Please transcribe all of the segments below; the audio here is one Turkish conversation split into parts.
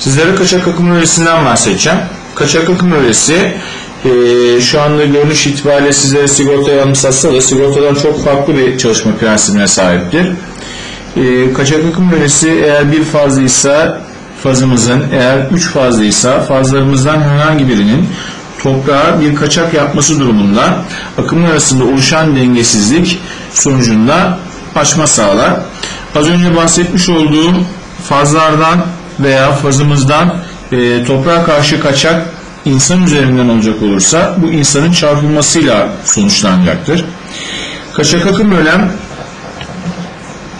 Sizlere kaçak akım rölesinden bahsedeceğim. Kaçak akım rölesi e, şu anda görünüş itibariyle sizlere sigortayı anımsatsa da sigortadan çok farklı bir çalışma prensibine sahiptir. E, kaçak akım rölesi eğer bir fazlıysa fazımızın, eğer üç fazlıysa fazlarımızdan herhangi birinin toprağa bir kaçak yapması durumunda akımlar arasında oluşan dengesizlik sonucunda açma sağlar. Az önce bahsetmiş olduğum fazlardan veya fazımızdan e, toprağa karşı kaçak insan üzerinden olacak olursa bu insanın çarpılmasıyla sonuçlanacaktır. Kaçak akım bölem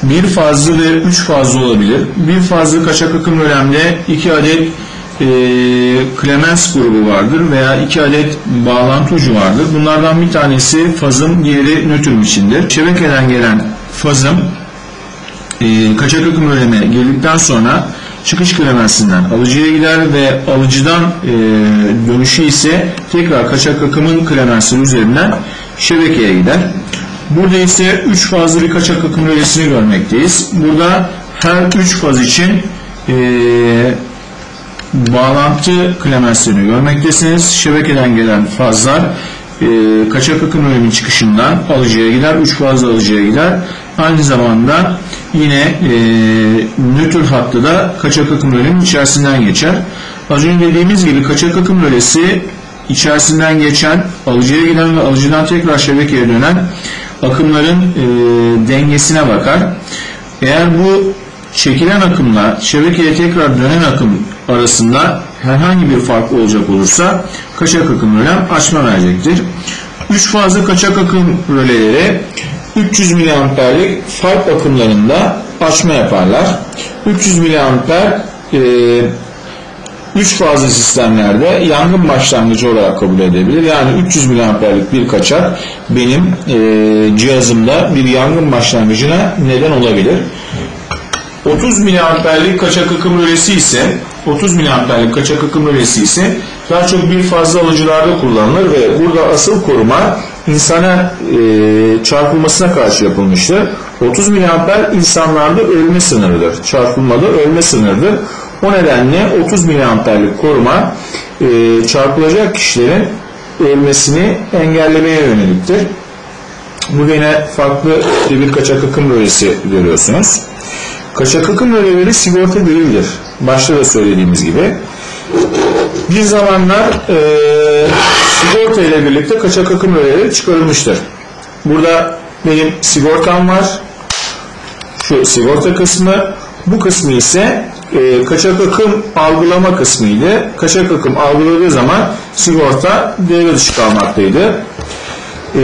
bir fazlı ve üç fazlı olabilir. Bir fazlı kaçak akım bölemde iki adet e, Clemens grubu vardır veya iki adet bağlantı ucu vardır. Bunlardan bir tanesi fazım, diğeri nötr biçimdir. Şebekeden gelen fazım e, kaçak akım böleme geldikten sonra çıkış klemensinden alıcıya gider ve alıcıdan e, dönüşü ise tekrar kaçak akımın klemensi üzerinden şebekeye gider. Burada ise 3 fazlı bir kaçak akım rölesini görmekteyiz. Burada her 3 faz için e, bağlantı klemenslerini görmektesiniz. Şebekeden gelen fazlar e, kaçak akım rölemin çıkışından alıcıya gider. 3 fazla alıcıya gider. Aynı zamanda yine e, nötr hattı da kaçak akım rölemin içerisinden geçer. Az önce dediğimiz gibi kaçak akım rölesi içerisinden geçen, alıcıya giden ve alıcıdan tekrar şebekeye dönen akımların e, dengesine bakar. Eğer bu çekilen akımla şebekeye tekrar dönen akım arasında herhangi bir fark olacak olursa kaçak akım rölem açma verecektir. 3 fazla kaçak akım röleleri 300 miliamperlik fark akımlarında açma yaparlar. 300 miliamper e, 3 fazlı sistemlerde yangın başlangıcı olarak kabul edebilir. Yani 300 miliamperlik bir kaçak benim e, cihazımda bir yangın başlangıcına neden olabilir. 30 miliamperlik kaçak akım rölesi ise 30 miliamperlik kaçak akım rölesi ise daha çok bir fazla alıcılarda kullanılır ve burada asıl koruma insana e, çarpılmasına karşı yapılmıştır. 30 miliamper insanlarda ölme sınırıdır. Çarpılmada ölme sınırıdır. O nedenle 30 miliamperlik koruma e, çarpılacak kişilerin ölmesini engellemeye yöneliktir. Bu yine farklı bir kaçak akım rölesi görüyorsunuz. Kaçak akım röleleri sigorta değildir. Başta da söylediğimiz gibi. Bir zamanlar e, sigorta ile birlikte kaçak akım röleleri çıkarılmıştır. Burada benim sigortam var. Şu sigorta kısmı. Bu kısmı ise e, kaçak akım algılama kısmıydı. Kaçak akım algıladığı zaman sigorta devre dışı kalmaktaydı. E,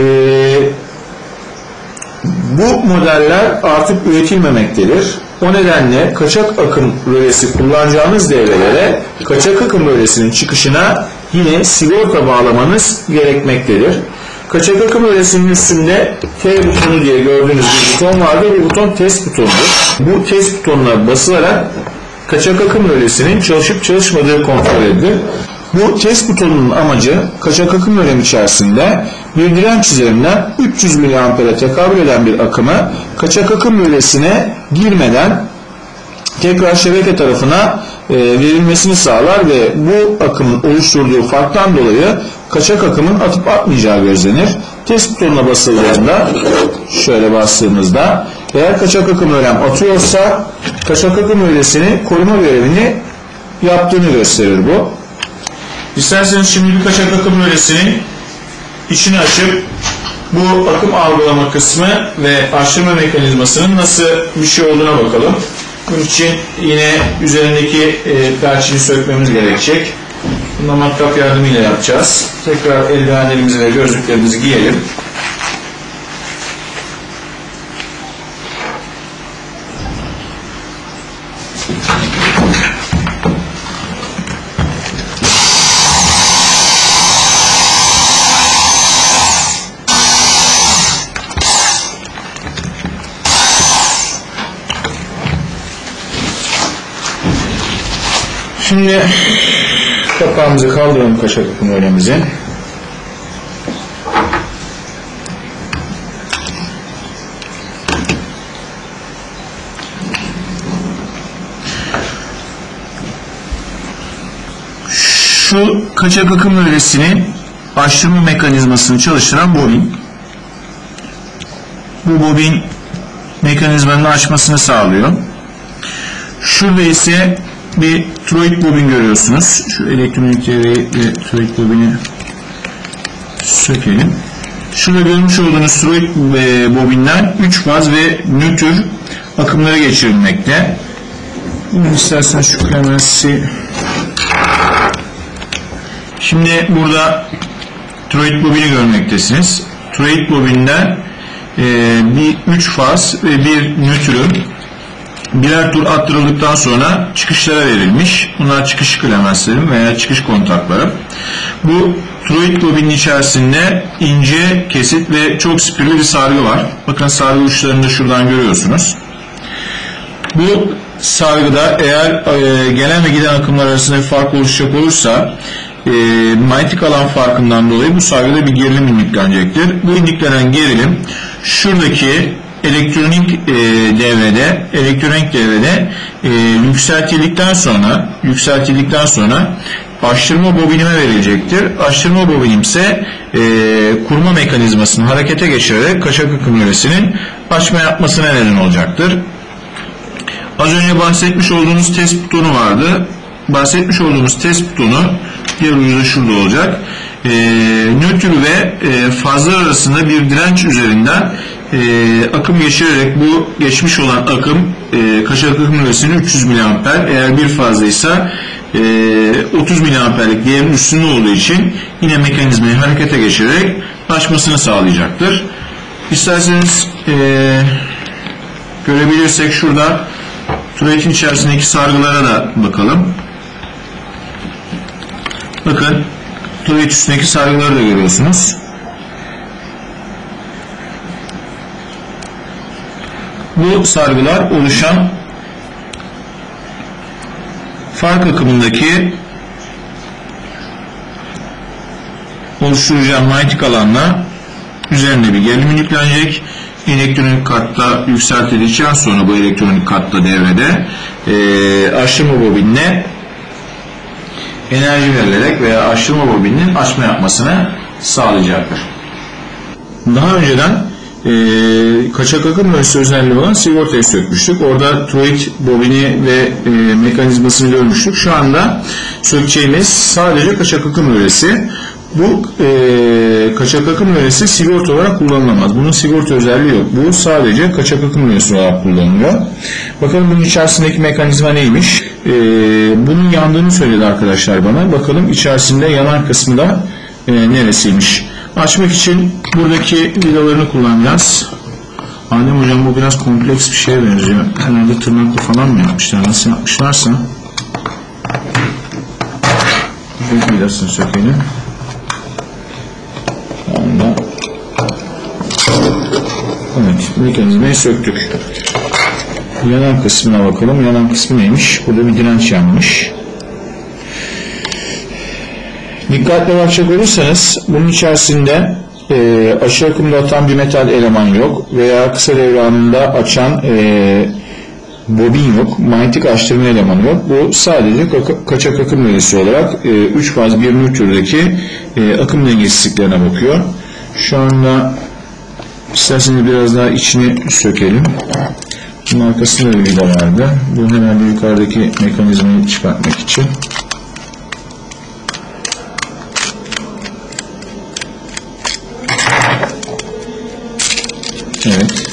bu modeller artık üretilmemektedir. O nedenle kaçak akım rölesi kullanacağınız devrelere kaçak akım rölesinin çıkışına yine sigorta bağlamanız gerekmektedir. Kaçak akım rölesinin üstünde T butonu diye gördüğünüz bir buton vardır. Bu buton test butonudur. Bu test butonuna basılarak kaçak akım rölesinin çalışıp çalışmadığı kontrol edilir. Bu test butonunun amacı kaçak akım rölem içerisinde bir direnç üzerinden 300 mAh'e tekabül eden bir akımı kaçak akım rölesine girmeden tekrar şebeke tarafına verilmesini sağlar ve bu akımın oluşturduğu farktan dolayı kaçak akımın atıp atmayacağı gözlenir. Test butonuna basıldığında şöyle bastığımızda eğer kaçak akım rölem atıyorsa kaçak akım rölesini koruma görevini yaptığını gösterir bu. İsterseniz şimdi bir kaçak akım rölesinin içini açıp bu akım algılama kısmı ve açtırma mekanizmasının nasıl bir şey olduğuna bakalım. Bunun için yine üzerindeki e, perçini sökmemiz gerekecek. Bunu matkap yardımıyla yapacağız. Tekrar eldivenlerimizi ve gözlüklerimizi giyelim. Şimdi kapağımızı kaldıralım kaşık öğremizi. Şu kaçak akım öğresinin açtırma mekanizmasını çalıştıran bobin. Bu bobin mekanizmanın açmasını sağlıyor. Şurada ise bir toroid bobin görüyorsunuz. Şu elektronik devreyi ve toroid bobini sökelim. Şurada görmüş olduğunuz toroid e, bobinden 3 faz ve nötr akımları geçirilmekte. Bunu isterseniz şu klemensi Şimdi burada toroid bobini görmektesiniz. Toroid bobinden e, bir 3 faz ve bir nötrü birer tur attırıldıktan sonra çıkışlara verilmiş. Bunlar çıkış klemenslerim veya çıkış kontakları. Bu toroid bobinin içerisinde ince kesit ve çok spirli bir sargı var. Bakın sargı uçlarını da şuradan görüyorsunuz. Bu sargıda eğer e, gelen ve giden akımlar arasında bir fark oluşacak olursa e, manyetik alan farkından dolayı bu sargıda bir gerilim indiklenecektir. Bu indiklenen gerilim şuradaki elektronik e, devrede elektronik devrede e, yükseltildikten sonra yükseltildikten sonra açtırma bobinime verilecektir. Açtırma bobinim ise e, kurma mekanizmasını harekete geçirerek kaçak akım üresinin açma yapmasına neden olacaktır. Az önce bahsetmiş olduğumuz test butonu vardı. Bahsetmiş olduğumuz test butonu diğer ucu da şurada olacak. E, nötr ve e, fazlar arasında bir direnç üzerinden e, akım geçirerek bu geçmiş olan akım e, kaçak akım üresinin 300 mA eğer bir fazlaysa e, 30 mA'lik değerin üstünde olduğu için yine mekanizmayı harekete geçirerek açmasını sağlayacaktır. İsterseniz e, görebilirsek şurada Türetin içerisindeki sargılara da bakalım. Bakın Türet üstündeki sargıları da görüyorsunuz. Bu sargılar oluşan fark akımındaki oluşturacağı manyetik alanla üzerine bir gerilim yüklenecek elektronik katta yükseltildikten sonra bu elektronik katta devrede e, açtırma bobinine enerji verilerek veya açtırma bobininin açma yapmasını sağlayacaktır. Daha önceden e, kaçak akım mühendisi özelliği olan sigortayı sökmüştük. Orada toroid bobini ve e, mekanizmasını görmüştük. Şu anda sökeceğimiz sadece kaçak akım öğresi. Bu e, kaçak akım öğresi sigorta olarak kullanılamaz. Bunun sigorta özelliği yok. Bu sadece kaçak akım öğresi olarak kullanılıyor. Bakalım bunun içerisindeki mekanizma neymiş? E, bunun yandığını söyledi arkadaşlar bana. Bakalım içerisinde yanan kısmı da e, neresiymiş? Açmak için buradaki vidalarını kullanacağız. Adem hocam bu biraz kompleks bir şeye benziyor. Herhalde tırnaklı falan mı yapmışlar? Nasıl yapmışlarsa. Bir vidasını sökelim. Anda. Evet, mekanizmayı söktük. Yanan kısmına bakalım. Yanan kısmı neymiş? Burada bir direnç yanmış. Dikkatle bakacak olursanız bunun içerisinde e, aşağı akımda atan bir metal eleman yok veya kısa devre açan e, bobin yok, manyetik açtırma elemanı yok. Bu sadece kaçak akım dengesi olarak 3 e, faz bir nötrdeki e, akım dengesizliklerine bakıyor. Şu anda isterseniz biraz daha içini sökelim. Bunun arkasında bir vida vardı. Bu hemen bir yukarıdaki mekanizmayı çıkartmak için. Evet.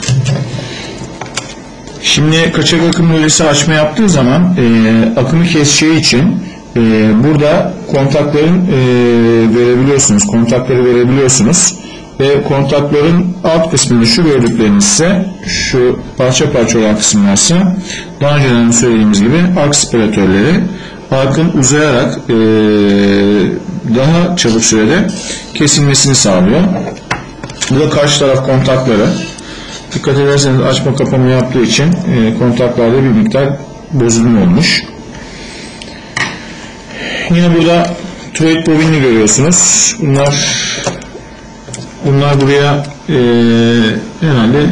Şimdi kaçak akım nölesi açma yaptığı zaman e, akımı keseceği için e, burada kontakların e, verebiliyorsunuz. Kontakları verebiliyorsunuz. Ve kontakların alt kısmında şu gördükleriniz ise şu parça parça olan kısımlar ise daha önceden söylediğimiz gibi ark spiratörleri arkın uzayarak e, daha çabuk sürede kesilmesini sağlıyor. Bu da karşı taraf kontakları. Dikkat ederseniz açma kapama yaptığı için e, kontaklarda bir miktar bozulma olmuş. Yine burada toroid bobinini görüyorsunuz. Bunlar bunlar buraya e, herhalde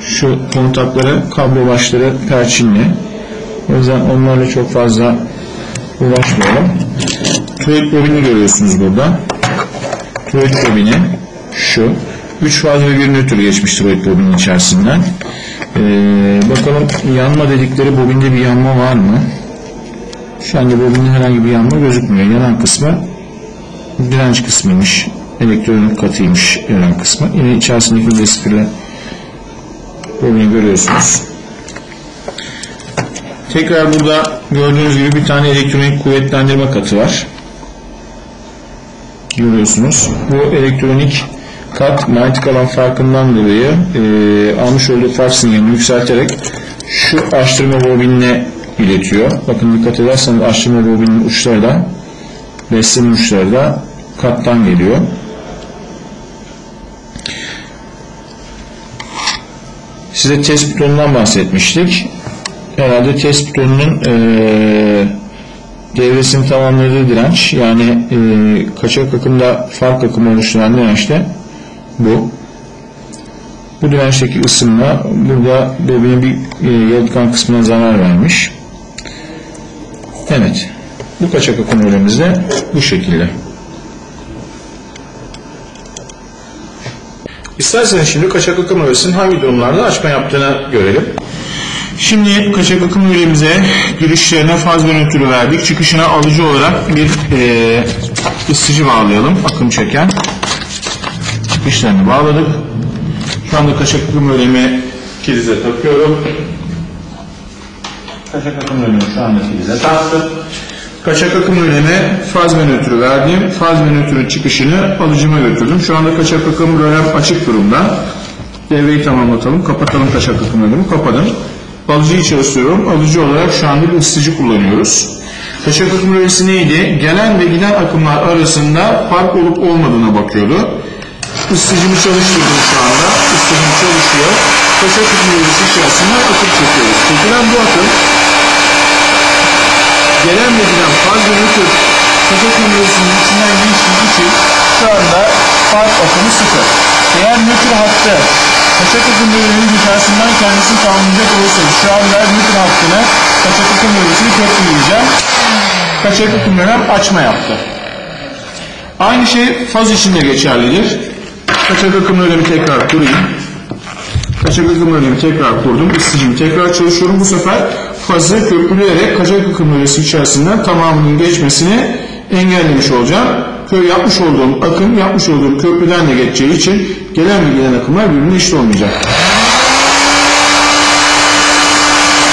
şu kontaklara kablo başları perçinli. O yüzden onlarla çok fazla uğraşmayalım. tuvalet bobini görüyorsunuz burada. Tuvalet bobini şu. 3 faz ve 1 nötr geçmiş tuvalet bobinin içerisinden. Ee, bakalım yanma dedikleri bobinde bir yanma var mı? Şu anda bobinde herhangi bir yanma gözükmüyor. Yanan kısmı direnç kısmıymış. Elektronik katıymış yanan kısmı. Yine içerisindeki despirle bobini görüyorsunuz. Tekrar burada gördüğünüz gibi bir tane elektronik kuvvetlendirme katı var. Görüyorsunuz. Bu elektronik kat manyetik alan farkından dolayı e, almış olduğu fark sinyalini yükselterek şu açtırma bobinine iletiyor. Bakın dikkat ederseniz açtırma bobinin uçları da besleme uçları da kattan geliyor. Size test butonundan bahsetmiştik. Herhalde test butonunun e, devresini tamamladığı direnç yani e, kaçak akımda fark akımı oluşturan direnç de bu. Bu dirençteki ısınma burada bobinin bir e, kısmına zarar vermiş. Evet. Bu kaçak akım rölemiz de bu şekilde. İsterseniz şimdi kaçak akım rölesinin hangi durumlarda açma yaptığını görelim. Şimdi kaçak akım rölemize girişlerine faz nötrü verdik. Çıkışına alıcı olarak bir e, ısıtıcı bağlayalım. Akım çeken. Çıkışlarını bağladık. Şu anda kaçak akım rölemi prize takıyorum. Kaçak akım rölemi şu anda prize taktım. Kaçak akım röleme faz ve nötrü verdim. Faz ve nötrün çıkışını alıcıma götürdüm. Şu anda kaçak akım rölem açık durumda. Devreyi tamamlatalım. Kapatalım kaçak akım rölemi. Kapadım. Alıcıyı çalıştırıyorum. Alıcı olarak şu anda bir ısıtıcı kullanıyoruz. Kaçak akım rölesi neydi? Gelen ve giden akımlar arasında fark olup olmadığına bakıyordu. Isıtıcımı çalıştırdım şu anda. Isıtıcım çalışıyor. Akım rölesi içerisinde akım çekiyoruz. Çekilen bu akım gelen ve giden faz ve nötr kaçak akım rölesinin içinden geçtiği için şu anda fark akımı sıfır. Eğer nötr hattı kaçak akım rölesinin içerisinden kendisini tamamlayacak olursanız şu anda nötr hattını kaçak akım rölesini köprüleyeceğim. Kaçak akım açma yaptı. Aynı şey faz için de geçerlidir. Kaçak akım rölemi tekrar kurayım. Kaçak akım rölemi tekrar kurdum. Isıtıcımı tekrar çalışıyorum. Bu sefer fazı köprüleyerek kaçak akım rölesi içerisinden tamamının geçmesini engellemiş olacağım. Köy yapmış olduğum akım yapmış olduğum köprüden de geçeceği için gelen ve giden akımlar birbirine eşit olmayacak.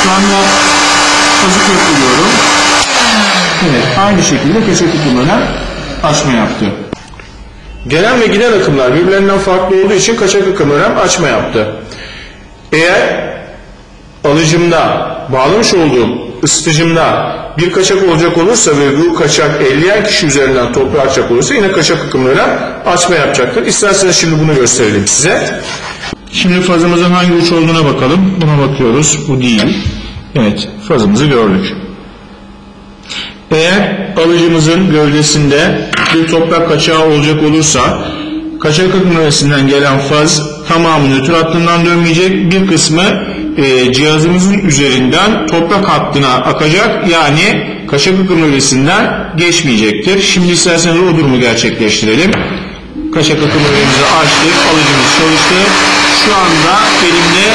Şu anda fazı köprülüyorum. Evet, aynı şekilde kaçak akım rölem açma yaptı. Gelen ve giden akımlar birbirlerinden farklı olduğu için kaçak akım rölem açma yaptı. Eğer alıcımda bağlamış olduğum ısıtıcımda bir kaçak olacak olursa ve bu kaçak elleyen kişi üzerinden toprağa açacak olursa yine kaçak akımlarına açma yapacaktır. İsterseniz şimdi bunu gösterelim size. Şimdi fazımızın hangi uç olduğuna bakalım. Buna bakıyoruz. Bu değil. Evet fazımızı gördük. Eğer alıcımızın gövdesinde bir toprak kaçağı olacak olursa kaçak akımlarından gelen faz tamamı nötr hattından dönmeyecek. Bir kısmı e, cihazımızın üzerinden toprak hattına akacak. Yani kaçak akım rölesinden geçmeyecektir. Şimdi isterseniz o durumu gerçekleştirelim. Kaçak akım rölemizi açtık. Alıcımız çalıştı. Şu anda elimde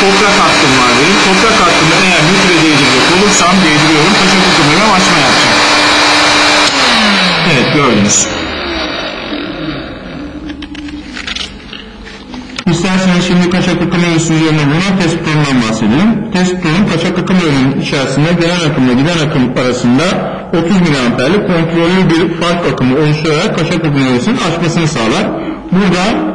toprak hattım var benim. Toprak hattımı eğer nötre değdirecek olursam değdiriyorum. Kaçak akım rölem açma. Evet gördünüz. İsterseniz şimdi kaçak akım öğesi üzerine bulunan butonundan bahsedelim. Butonun kaçak akım öğünün içerisinde gelen akımla giden akım arasında 30 miliamperlik kontrollü bir fark akımı oluşturarak kaçak akım öğesinin açmasını sağlar. Burada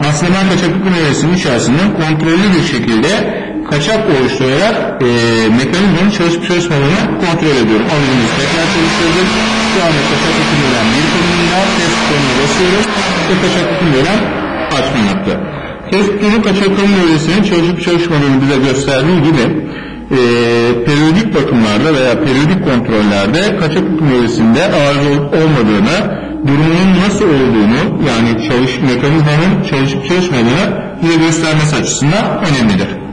aslında kaçak akım öğesinin içerisinde kontrollü bir şekilde kaçak oluşturarak e, mekanizmanın çalışıp çalışmadığını kontrol ediyorum. Alıcımızı tekrar çalıştırdık. Şu anda kaçak akım öğen bir konumunda test butonuna basıyorum ve kaçak akım öğen açma yaptı. Testleri kaçak akım bölgesinin çalışıp çalışmadığını bize gösterdiği gibi e, periyodik bakımlarda veya periyodik kontrollerde kaçak akım bölgesinde arıza olmadığını, durumunun nasıl olduğunu yani çalış, mekanizmanın çalışıp çalışmadığını bize göstermesi açısından önemlidir.